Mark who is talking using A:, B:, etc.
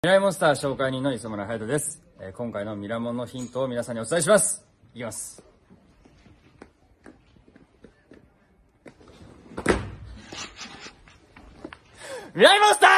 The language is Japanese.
A: 未来モンスター紹介人の磯村隼人です、えー今回のミラモンのヒントを皆さんにお伝えします。いきます。ミライモンスター